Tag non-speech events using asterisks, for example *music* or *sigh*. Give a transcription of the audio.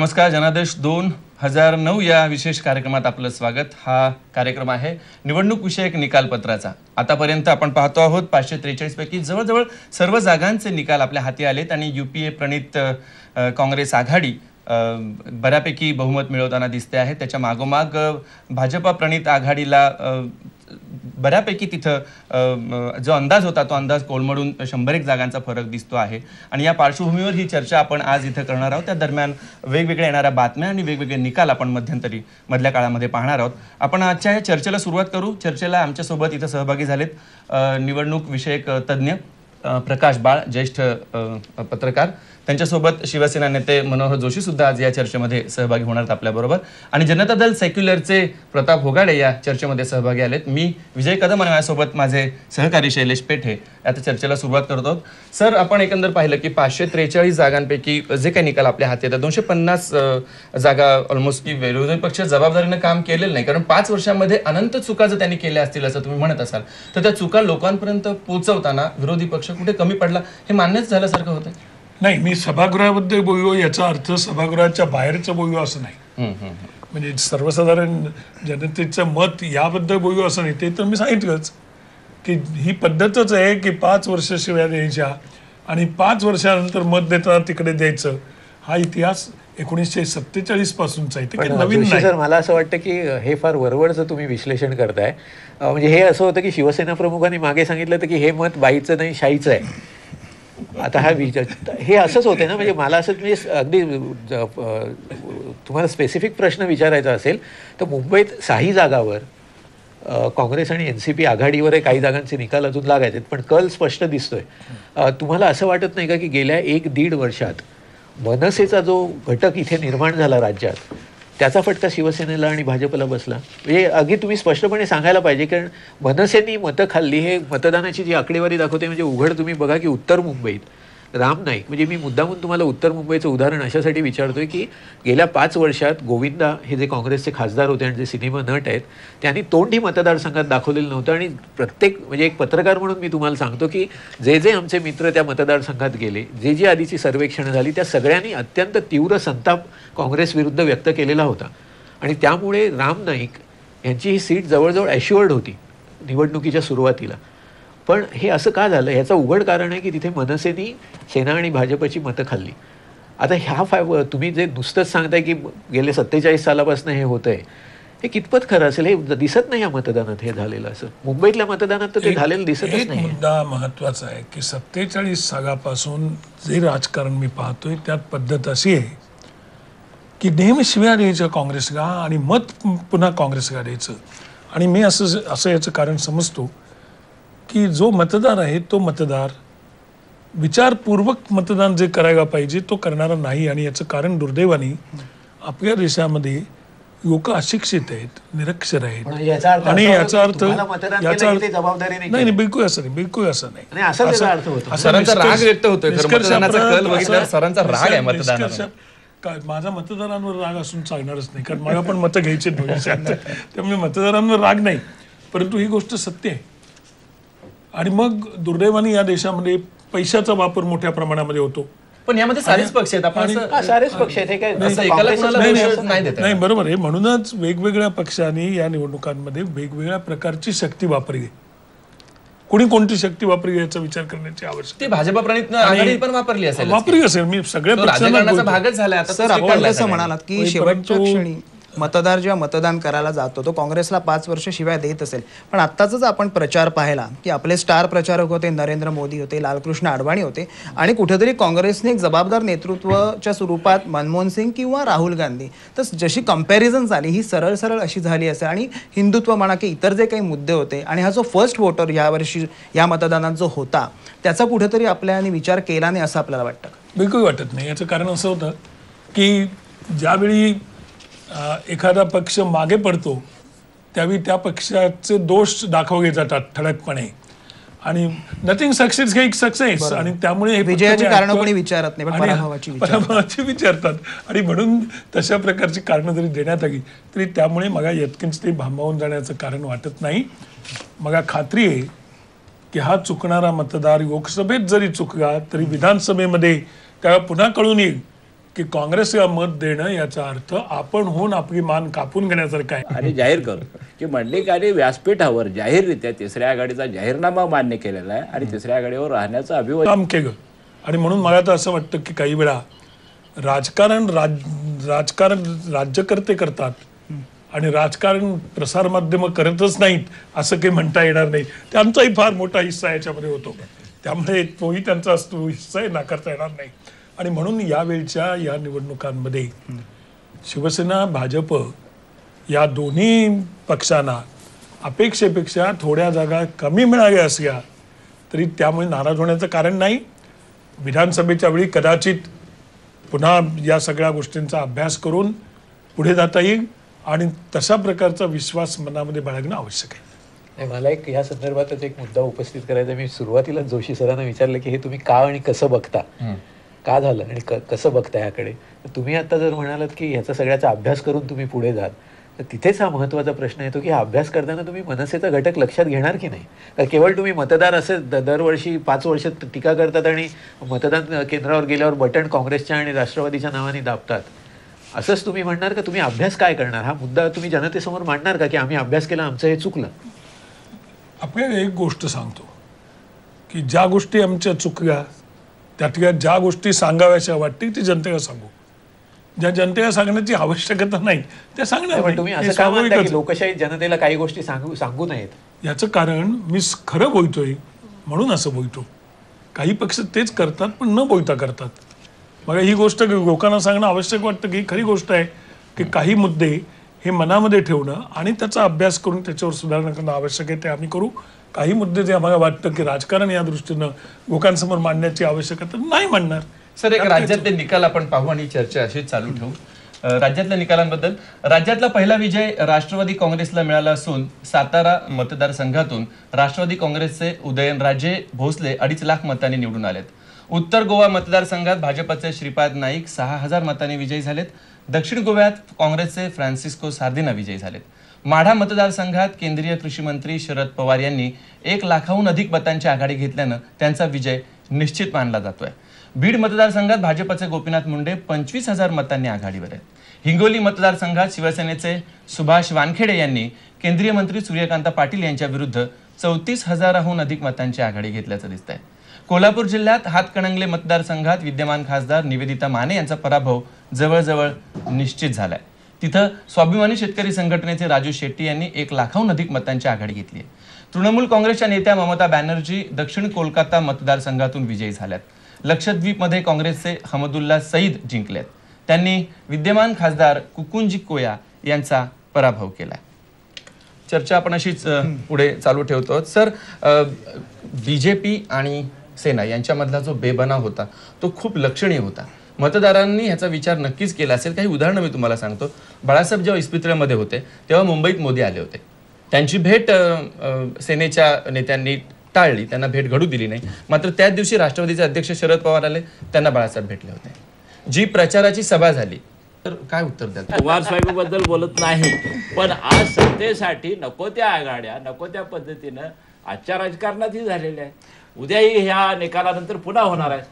नमस्कार जनादेश दोन हजार नऊ या विशेष कार्यक्रमात आपलं स्वागत. हा कार्यक्रम आहे निवडणूक विषयक निकालपत्राचा. आतापर्यंत आपण पाहतो आहोत पाचशे त्रेचाळीस पैकी जवळजवळ सर्व जागांचे निकाल आपल्या हाती आलेत आणि युपीए प्रणित काँग्रेस आघाडी बऱ्यापैकी बहुमत मिळवताना दिसते आहे. त्याच्या मागोमाग भाजपा प्रणित आघाडीला बऱ्यापैकी तिथं जो अंदाज होता तो अंदाज कोलमडून शंभर एक जागांचा फरक दिसतो आहे. आणि या पार्श्वभूमीवर ही चर्चा आपण आज इथं करणार आहोत. त्या दरम्यान वेगवेगळ्या येणाऱ्या बातम्या आणि वेगवेगळे निकाल आपण मध्यंतरी मधल्या काळामध्ये पाहणार आहोत. आपण आजच्या या चर्चेला सुरुवात करू. चर्चेला आमच्यासोबत इथं सहभागी झालेत निवडणूक विषयक तज्ज्ञ प्रकाश बाळ ज्येष्ठ पत्रकार. त्यांच्यासोबत शिवसेना नेते मनोहर जोशी सुद्धा आज या चर्चेमध्ये सहभागी होणार आहेत आपल्याबरोबर. आणि जनता दल सेक्युलरचे प्रताप होगाडे या चर्चेमध्ये सहभागी आलेत. मी विजय कदम आणि माझ्यासोबत माझे सहकारी शैलेश पेठे. आता चर्चेला सुरुवात करतो. आहोत सर आपण एकंदर पाहिलं की पाचशे त्रेचाळीस जागांपैकी जे काही निकाल आपल्या हाती येतात दोनशे पन्नास जागा ऑलमोस्ट की विरोधी पक्ष जबाबदारीनं काम केलेलं नाही. कारण पाच वर्षामध्ये अनंत चुका जर त्यांनी केल्या असतील असं तुम्ही म्हणत असाल तर त्या चुका लोकांपर्यंत पोहोचवताना विरोधी पक्ष कुठे कमी पडला हे मान्यच झाल्यासारखं होतं नाही मी सभागृहाबद्दल बोललो याचा अर्थ सभागृहाच्या बाहेरचं बोललो असं नाही. म्हणजे सर्वसाधारण जनतेचं मत याबद्दल बोललो असं नाही ते तर मी सांगितलंच. की ही पद्धतच आहे की पाच वर्ष शिव्या द्यायच्या आणि पाच वर्षानंतर मत देताना तिकडे द्यायचं. हा इतिहास एकोणीसशे सत्तेचाळीस पासूनचा आहे ते नवीन सर मला असं वाटतं की हे फार वरवरचं तुम्ही विश्लेषण करताय. म्हणजे हे असं होतं की शिवसेना प्रमुखांनी मागे सांगितलं होतं की हे मत बाईचं नाही शाईचं आहे. आता हा विचार हे असंच होते ना? म्हणजे मला असं म्हणजे अगदी तुम्हाला स्पेसिफिक प्रश्न विचारायचा असेल तर मुंबईत साही जागावर काँग्रेस आणि एन सी पी आघाडीवर काही जागांचे निकाल अजून लागायचे पण कल स्पष्ट दिसतोय. तुम्हाला असं वाटत नाही का की गेल्या एक दीड वर्षात मनसेचा जो घटक इथे निर्माण झाला राज्यात त्याचा फटका शिवसेनेला आणि भाजपला बसला. म्हणजे अगदी तुम्ही स्पष्टपणे सांगायला पाहिजे कारण मनसेनी मतं खाल्ली. हे मतदानाची जी आकडेवारी दाखवते म्हणजे उघड तुम्ही बघा की उत्तर मुंबईत राम नाईक. म्हणजे मी मुद्दामून तुम्हाला उत्तर मुंबईचं उदाहरण अशासाठी विचारतोय की गेल्या पाच वर्षात गोविंदा हे जे काँग्रेसचे खासदार होते आणि जे सिनेमा नट आहेत त्यांनी तोंडी मतदारसंघात दाखवलेलं नव्हतं आणि प्रत्येक म्हणजे एक पत्रकार म्हणून मी तुम्हाला सांगतो की जे जे आमचे मित्र त्या मतदारसंघात गेले जे जी आधीची सर्वेक्षणं झाली त्या सगळ्यांनी अत्यंत तीव्र संताप काँग्रेस विरुद्ध व्यक्त केलेला होता. आणि त्यामुळे राम नाईक यांची ही सीट जवळजवळ ॲश्युअर्ड होती निवडणुकीच्या सुरुवातीला. पण हे असं का झालं? ह्याचं उघड कारण आहे की तिथे मनसेनी सेना आणि भाजपची मतं खाल्ली. आता ह्या फाय तुम्ही जे नुसतंच सांगताय की गेले सत्तेचाळीस सालापासून हे होतंय हे कितपत खरं असेल? हे दिसत नाही या मतदानात हे झालेलं असं. मुंबईतल्या मतदानात तर ते झालेलं दिसतच एक नाही मुद्दा महत्त्वाचा आहे की सत्तेचाळीस सालापासून जे राजकारण मी पाहतोय त्यात पद्धत अशी आहे की नेहमी शिव्या द्यायचं काँग्रेसला आणि मत पुन्हा काँग्रेसला द्यायचं. आणि मी असं असं याचं कारण समजतो की जो मतदार आहे तो मतदार. विचारपूर्वक मतदान जे करायला पाहिजे तो करणारा नाही आणि याचं कारण दुर्दैवाने आपल्या देशामध्ये लोक अशिक्षित आहेत निरक्षर आहेत. पण याचा अर्थ आणि याचा की अर्थ याचा अर्थ जबाबदारी नाही नाही बिलकुल असं नाही बिलकुल असं नाही. काय माझा मतदारांवर राग असून चालणारच नाही कारण मला पण मतं घ्यायची भविष्यात. त्यामुळे मतदारांवर राग नाही. परंतु ही गोष्ट सत्य आहे. आणि मग दुर्दैवाने या देशामध्ये पैशाचा वापर मोठ्या प्रमाणामध्ये होतो. पण यामध्ये सारेच पक्ष आहेत. आपण असं सारेच पक्ष आहेत. हे काय असं एकाला काँग्रेसच कोणाला नाही, दोष नाही, नाही देता नाही बरोबर आहे. म्हणूनच वेगवेगळ्या पक्षांनी या निवडणुकांमध्ये वेगवेगळ्या प्रकारची शक्ती वापरली. कोणी कोणती शक्ती वापरली याचा विचार करण्याची आवश्यकता ते भाजपा प्रणित पण वापरली असेल वापरली असेल. मी सगळ्या. भागच झाला. आता सर आपण सगळ्यांनी. म्हणालात की शेवटच्या क्षणी मतदार जेव्हा मतदान करायला जातो तो काँग्रेसला पाच वर्ष शिवाय देत असेल. पण आत्ताचाच आपण प्रचार पाहिला की आपले स्टार प्रचारक होते नरेंद्र मोदी होते लालकृष्ण अडवाणी होते आणि कुठेतरी काँग्रेसने एक जबाबदार नेतृत्वाच्या स्वरूपात मनमोहन सिंग किंवा राहुल गांधी. तर जशी कंपॅरिझन झाली ही सरळ सरळ अशी झाली असेल. आणि हिंदुत्व म्हणा की इतर जे काही मुद्दे होते आणि हा जो फर्स्ट वोटर यावर्षी या मतदानात जो होता त्याचा कुठेतरी आपल्याने विचार केला नाही असं आपल्याला वाटतं बिलकुल वाटत नाही. याचं कारण असं होतं की ज्यावेळी एखादा पक्ष मागे पडतो त्यावेळी त्या पक्षाचे दोष दाखवले जातात ठळकपणे. आणि नथिंग सक्सेस हे सक्सेस आणि त्यामुळे कारणं कोणी विचारत नाही. पराभवाची *laughs* विचारतात. आणि म्हणून तशा प्रकारची कारणं जरी देण्यात आली तरी त्यामुळे मला यत्किंच ते भांबावून जाण्याचं कारण वाटत नाही. मला खात्री आहे की हा चुकणारा मतदार लोकसभेत जरी चुकला तरी विधानसभेमध्ये त्याला पुन्हा कळून येईल. की काँग्रेसला मत देणं याचा अर्थ आपण होऊन आपली मान कापून घेण्यासारखं आहे. आणि जाहीर करू. की मंडलिकाने व्यासपीठावर जाहीररित्या तिसऱ्या आघाडीचा जाहीरनामा मान्य केलेला आहे आणि तिसऱ्या आघाडीवर राहण्याचं अभिवादन काम केलं. आणि म्हणून मला तर असं वाटतं की काही वेळा राजकारण राज राजकारण राज्यकर्ते करतात आणि राजकारण प्रसारमाध्यमं करतच नाहीत असं काही म्हणता येणार नाही. त्यांचाही फार मोठा हिस्सा याच्यामध्ये होतो. त्यामुळे तोही त्यांचा असतो हिस्सा आहे नाकारता येणार नाही. आणि म्हणून यावेळच्या या निवडणुकांमध्ये शिवसेना भाजप या दोन्ही पक्षांना अपेक्षेपेक्षा थोड्या जागा कमी मिळाल्या असल्या तरी त्यामुळे नाराज होण्याचं कारण नाही. विधानसभेच्या वेळी कदाचित पुन्हा या सगळ्या गोष्टींचा अभ्यास करून पुढे जाता येईल आणि तशा प्रकारचा विश्वास मनामध्ये बाळगणं आवश्यक आहे. नाही मला एक या संदर्भातच एक मुद्दा उपस्थित करायचा मी सुरुवातीला जोशी सरांना विचारलं की हे तुम्ही का आणि कसं बघता? का झालं आणि क कसं बघता ह्याकडे तुम्ही आता जर म्हणालात की ह्याचा सगळ्याचा अभ्यास करून तुम्ही पुढे जाल तर तिथेच हा महत्त्वाचा प्रश्न येतो की हा अभ्यास करताना तुम्ही मनसेचा घटक लक्षात घेणार की नाही? का केवळ तुम्ही मतदार असे द- दरवर्षी पाच वर्ष टीका करतात आणि मतदान केंद्रावर गेल्यावर बटन काँग्रेसच्या आणि राष्ट्रवादीच्या नावाने दाबतात. असंच तुम्ही म्हणणार का? तुम्ही अभ्यास काय करणार? हा मुद्दा तुम्ही जनतेसमोर मांडणार का की आम्ही अभ्यास केला आमचं हे चुकलं? आपल्याला एक गोष्ट सांगतो की ज्या गोष्टी आमच्या चुकल्या त्यातल्या ज्या गोष्टी सांगाव्याशा वाटतील ती जनतेला सांगू. ज्या जनतेला सांगण्याची आवश्यकता नाही त्या सांगणार हे. लोकशाहीत जनतेला काही गोष्टी सांगू सांगू नयेत? याचं कारण मी खरं बोलतोय म्हणून असं बोलतो. काही पक्ष तेच करतात पण न बोलता करतात. मग ही गोष्ट लोकांना सांगणं आवश्यक वाटतं की खरी गोष्ट आहे की काही मुद्दे हे मनामध्ये ठेवणं आणि त्याचा अभ्यास करून त्याच्यावर सुधारणा करणं आवश्यक आहे ते आम्ही करू. काही मुद्दे जे आम्हाला वाटतं की राजकारण या दृष्टीनं लोकांसमोर मांडण्याची आवश्यकता नाही मांडणार. सर एक राज्यातले निकाल आपण पाहू आणि चर्चा अशीच चालू ठेवू. राज्यातल्या निकालांबद्दल. राज्यातला पहिला विजय राष्ट्रवादी काँग्रेसला मिळाला असून सातारा मतदारसंघातून राष्ट्रवादी काँग्रेसचे उदयनराजे भोसले अडीच लाख मतांनी निवडून आलेत. उत्तर गोवा मतदारसंघात भाजपचे श्रीपाद नाईक सहा हजार मतांनी विजयी झालेत. दक्षिण गोव्यात काँग्रेसचे फ्रान्सिस्को सार्दिना विजयी झालेत. माढा मतदारसंघात केंद्रीय कृषी मंत्री शरद पवार यांनी एक लाखाहून अधिक मतांची आघाडी घेतल्यानं त्यांचा विजय निश्चित मानला जातोय. बीड मतदारसंघात भाजपचे गोपीनाथ मुंडे पंचवीस हजार मतांनी आघाडीवर आहेत. हिंगोली मतदारसंघात शिवसेनेचे सुभाष वानखेडे यांनी केंद्रीय मंत्री सूर्यकांत पाटील यांच्या विरुद्ध चौतीस हजाराहून अधिक मतांची आघाडी घेतल्याचं दिसतंय. कोल्हापूर जिल्ह्यात हातकणंगले मतदारसंघात विद्यमान खासदार निवेदिता माने यांचा पराभव जवळजवळ निश्चित झालाय. तिथं स्वाभिमानी शेतकरी संघटनेचे राजू शेट्टी यांनी एक लाखाहून अधिक मतांची आघाडी घेतली आहे. तृणमूल काँग्रेसच्या नेत्या ममता बॅनर्जी दक्षिण कोलकाता मतदारसंघातून विजयी झाल्यात. लक्षद्वीपमध्ये काँग्रेसचे हमदुल्ला सईद जिंकलेत. त्यांनी विद्यमान खासदार कुकुंजी कोया यांचा पराभव केला चर्चा आपण अशीच पुढे चालू ठेवतो. आहोत. सर बीजेपी आणि सेना यांच्यामधला जो बेबनाव होता तो खूप लक्षणीय होता. मतदारांनी ह्याचा विचार नक्कीच केला असेल. काही उदाहरणं मी तुम्हाला सांगतो. बाळासाहेब जेव्हा इस्पितळामध्ये होते तेव्हा मुंबईत मोदी आले होते. त्यांची भेट सेनेच्या नेत्यांनी टाळली. त्यांना भेट घडू दिली नाही. मात्र त्याच दिवशी राष्ट्रवादीचे अध्यक्ष शरद पवार आले. त्यांना बाळासाहेब भेटले होते. जी प्रचाराची सभा झाली तर काय उत्तर द्याल? कुमारस्वामी बद्दल बोलत नाही. पण आज सत्तेसाठी नको त्या आघाड्या नको त्या पद्धतीनं आजच्या राजकारणातही झालेल्या आहेत. उद्याही ह्या निकालानंतर पुन्हा होणार आहे.